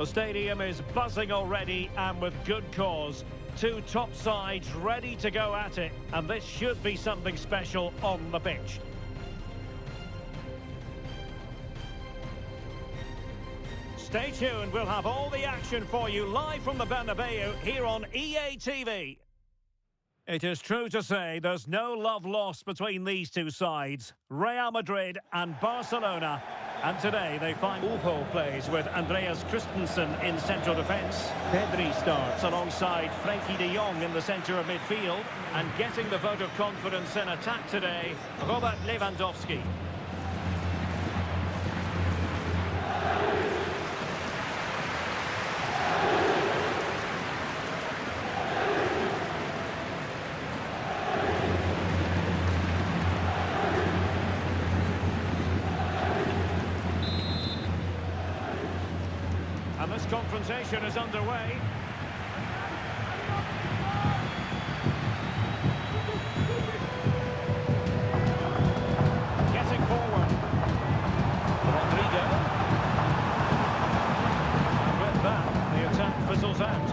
The stadium is buzzing already and with good cause. Two top sides ready to go at it, and this should be something special on the pitch. Stay tuned, we'll have all the action for you live from the Bernabeu here on EA TV. It is true to say there's no love lost between these two sides, Real Madrid and Barcelona. And today they find Ujo plays with Andreas Christensen in central defence. Pedri starts alongside Frenkie de Jong in the centre of midfield. And getting the vote of confidence in attack today, Robert Lewandowski. And this confrontation is underway. Getting forward. Rodrygo. With that, the attack fizzles out.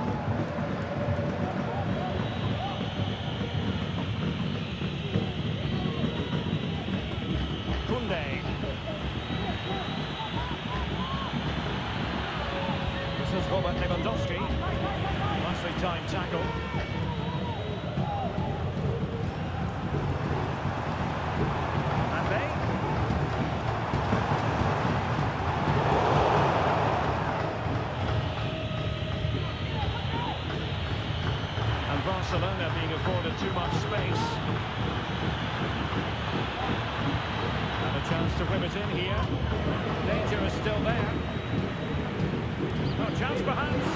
Koundé. This is Robert Lewandowski. Nicely timed tackle. And they. And Barcelona being afforded too much space. And a chance to whip it in here. Danger is still there. Oh,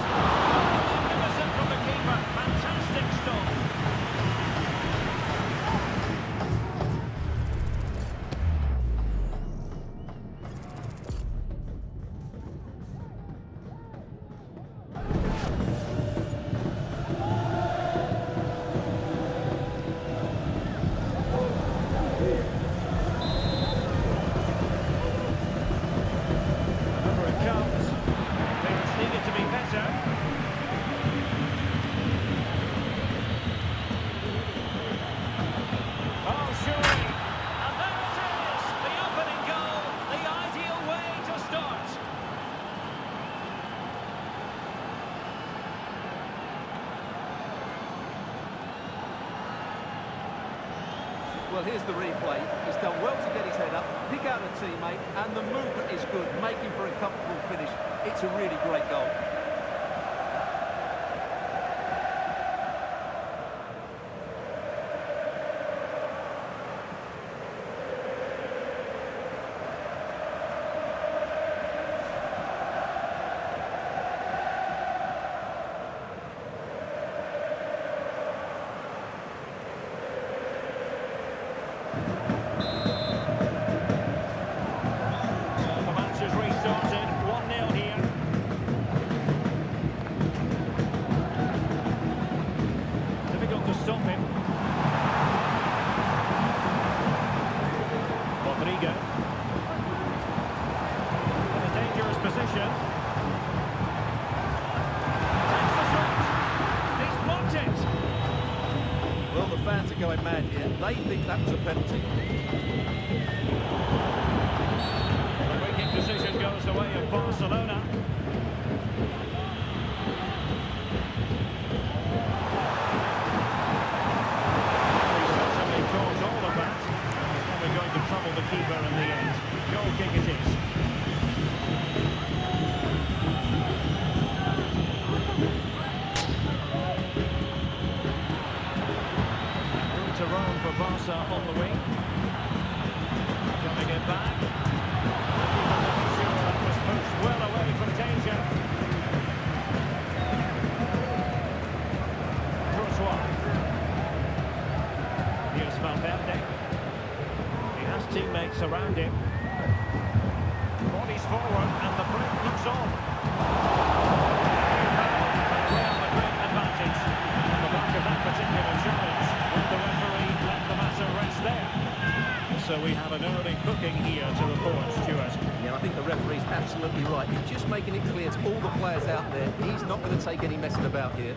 Well, here's the replay. He's done well to get his head up, pick out a teammate, and the movement is good, making for a comfortable finish. It's a really great goal. That a penalty. The free kick decision goes the way of Barcelona. He certainly caused all of that. Probably going to trouble the keeper in the end. Goal kick it is. Room to roam for Barca on the wing. Coming it back. Making sure that was pushed well away from danger. Courtois. Here's Valverde. He has teammates around him. Bodies forward and the break looks on. Real Madrid advantage. On the back of that particular challenge, would the referee let the matter rest there? So we have an early booking here to report, Stuart. Yeah, I think the referee's absolutely absolutely right. He's just making it clear to all the players out there, he's not going to take any messing about here.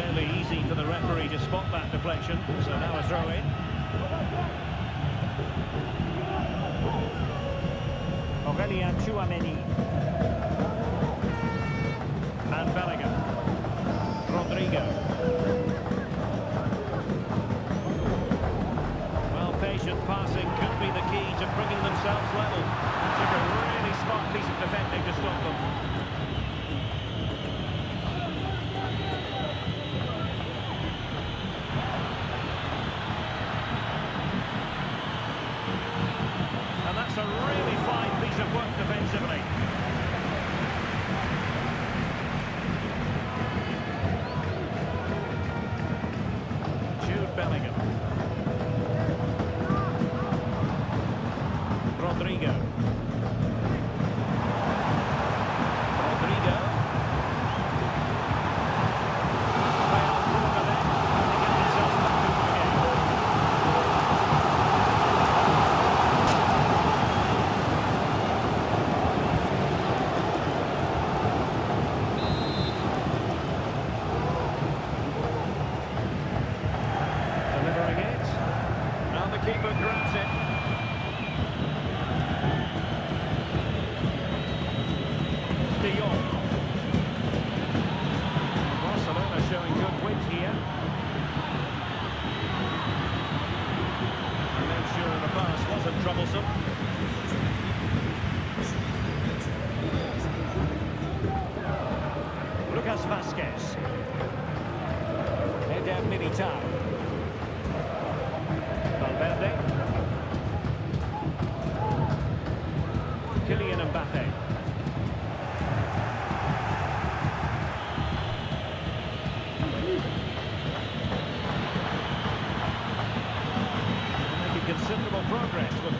fairly easy for the referee to spot that deflection, so now a throw in. Aurelien Tchouameni. And Bellingham. Rodrygo. Well, patient passing could be the key to bringing themselves level. It took a really smart piece of defending to stop them.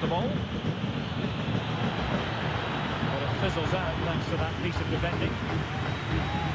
the ball. But it fizzles out thanks to that piece of defending.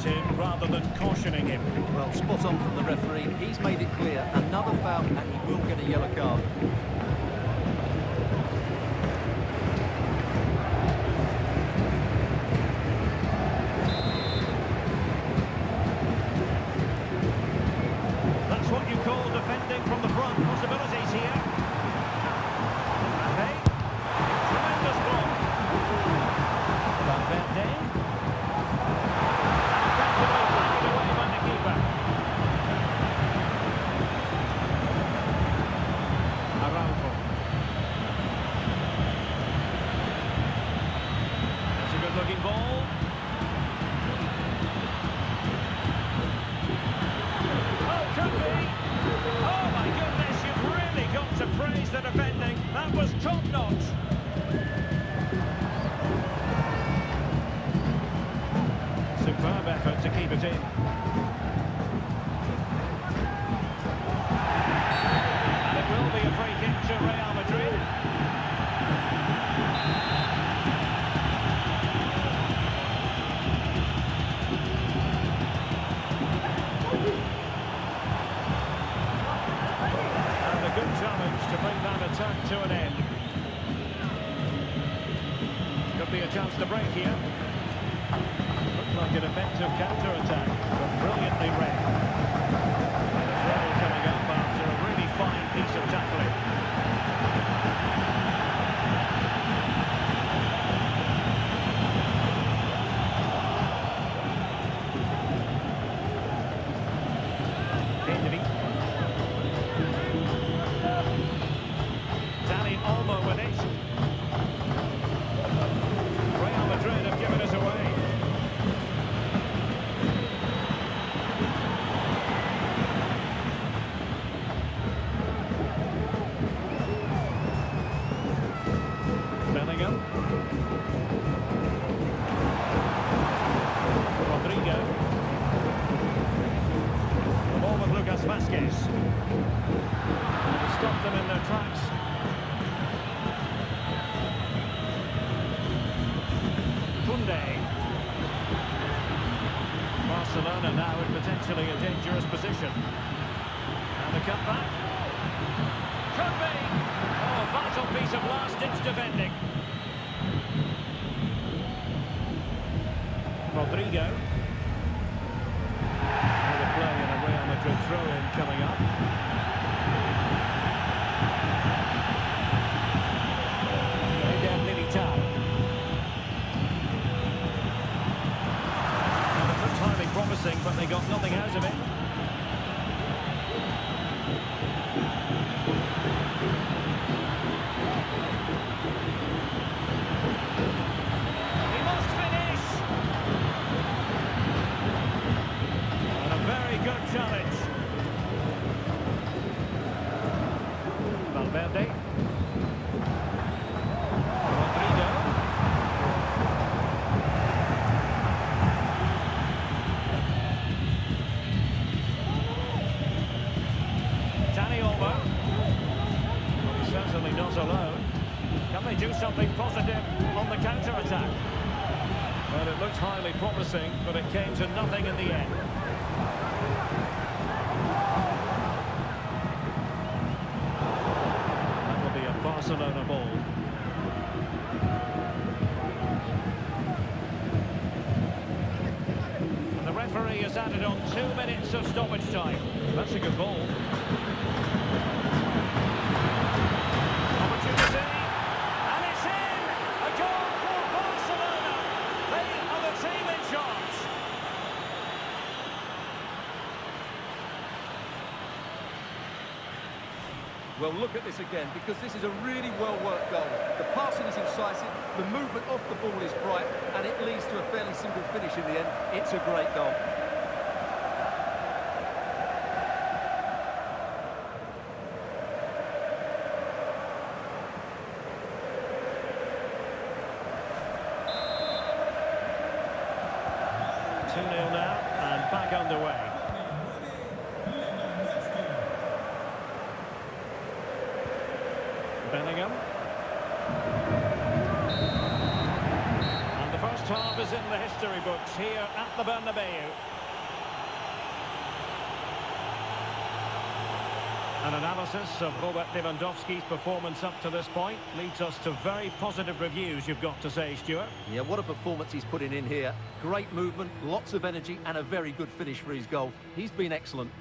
him rather than cautioning him. Well, spot on from the referee. He's made it clear, another foul and he will get a yellow card. Superb effort to keep it in. has added on two minutes of stoppage time. That's a good ball. Opportunity, and it's in! A goal for Barcelona! They are the team in charge. Well, look at this again, because this is a really well-worked goal. The passing is incisive, the movement off the ball is bright, and it leads to a fairly simple finish in the end. It's a great goal. is in the history books here at the Bernabeu. An analysis of Robert Lewandowski's performance up to this point leads us to very positive reviews, you've got to say, Stuart. Yeah, what a performance he's putting in here. Great movement, lots of energy and a very good finish for his goal. He's been excellent.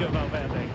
About that thing.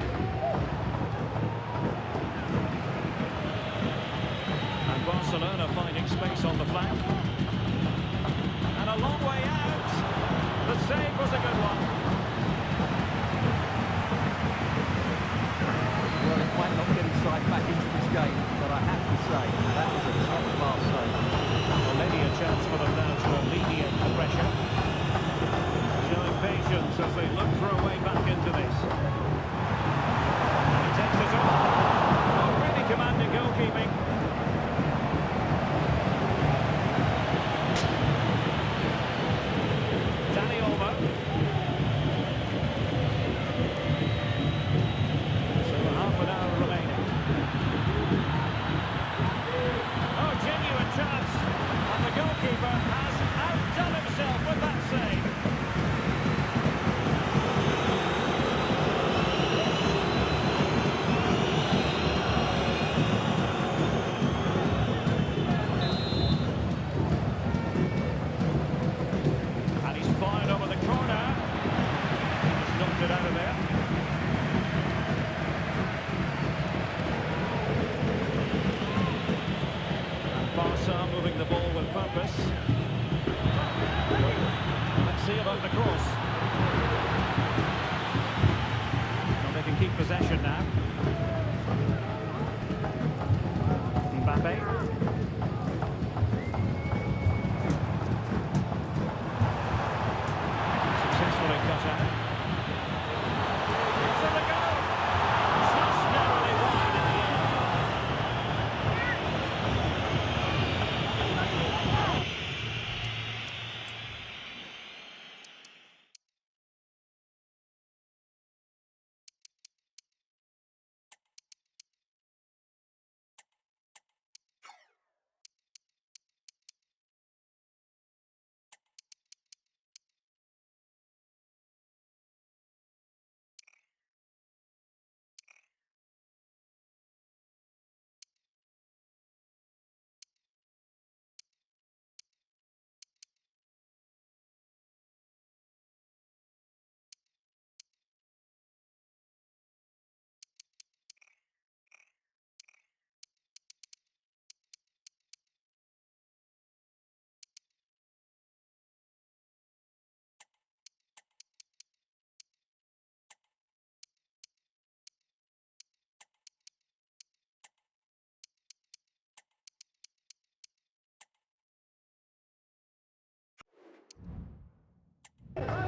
Ferran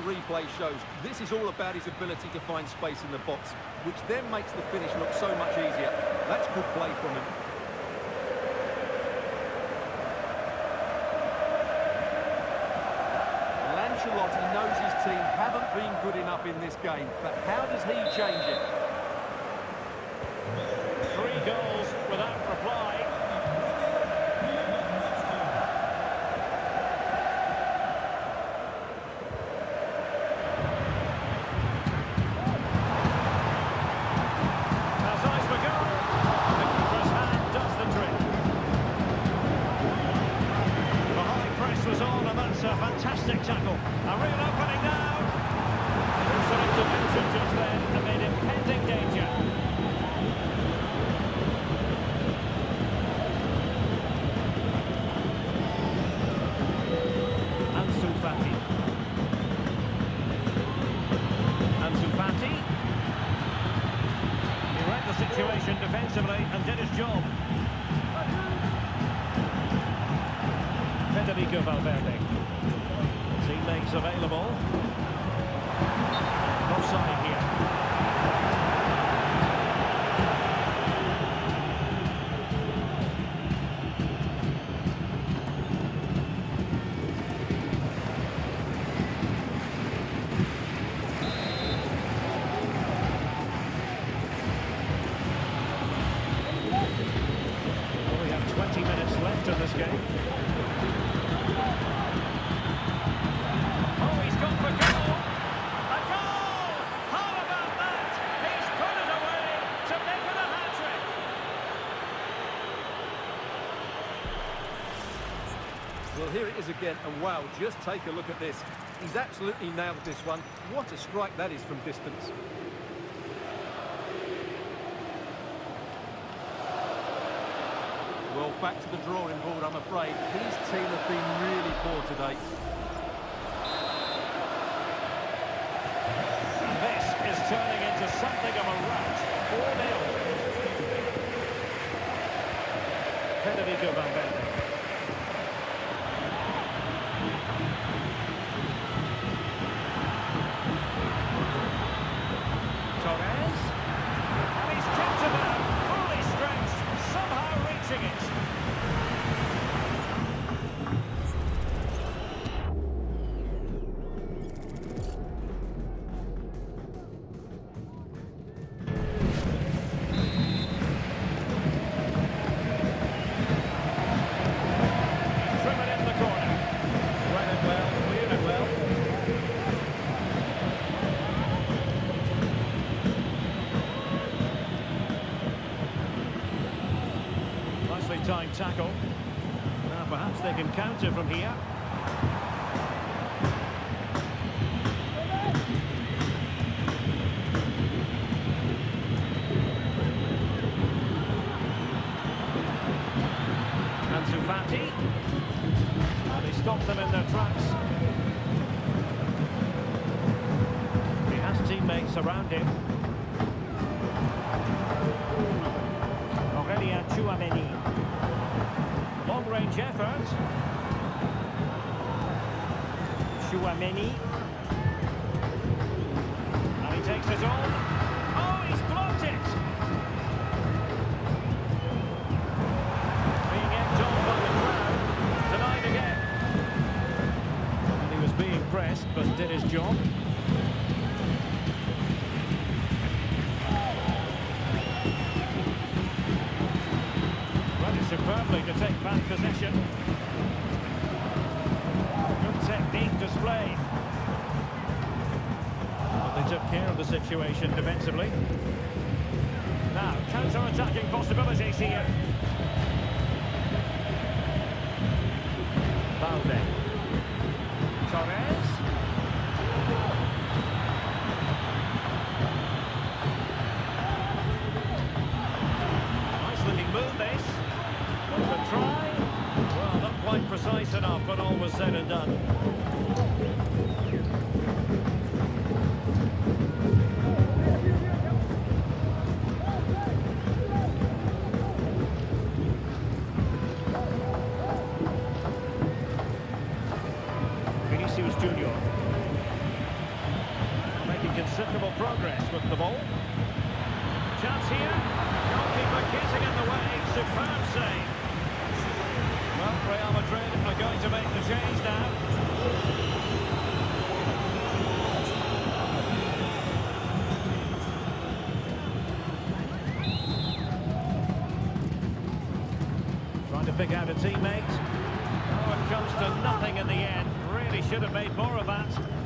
the replay shows, this is all about his ability to find space in the box, which then makes the finish look so much easier. That's good play from him. Ancelotti knows his team haven't been good enough in this game, but how does he change it? Three goals without reply. That's eyes for goal. The keeper's hand does the trick. The high press was on, and that's a fantastic tackle. A real opening now. Some intervention just then amid impending danger. Ansu Fati. Ansu Fati. He read the situation defensively and did his job. Federico Valverde. Teammates available. Offside here. Well, we have 20 minutes left in this game. Oh, he's gone for goal! A goal! How about that? He's put it away to make it a hat-trick! Well, here it is again, and wow, just take a look at this. He's absolutely nailed this one. What a strike that is from distance. Well, back to the drawing board, I'm afraid. His team have been really poor today. This is turning into something of a rout. 4-0. Federico Valverde. Torres. from here. the situation defensively. Now, counter-attacking possibilities here. Balde, Torres. Nice looking move, this. Got the try. Well, not quite precise enough, but all was said and done. pick out a teammate. Oh, it comes to nothing in the end. Really should have made more of that.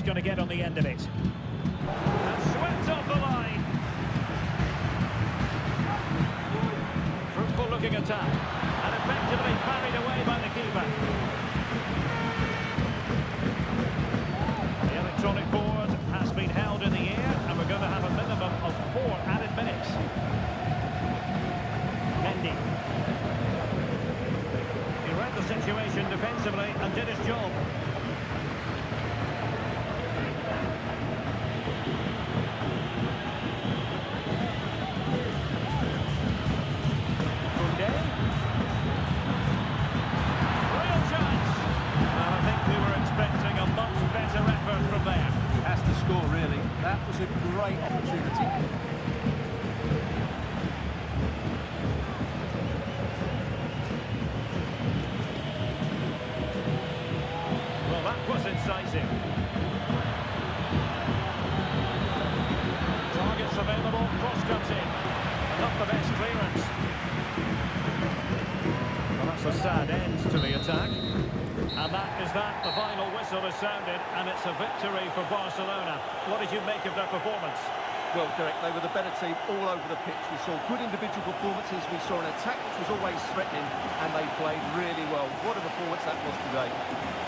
He's going to get on the end of it. That was a great opportunity. incisive. Targets available, cross comes in. Not the best clearance. Well, that's a sad end to the attack. And that is that. The final whistle has sounded, and it's a victory for Barcelona. What did you make of their performance? Well, Derek, they were the better team all over the pitch. We saw good individual performances. We saw an attack which was always threatening, and they played really well. What a performance that was today.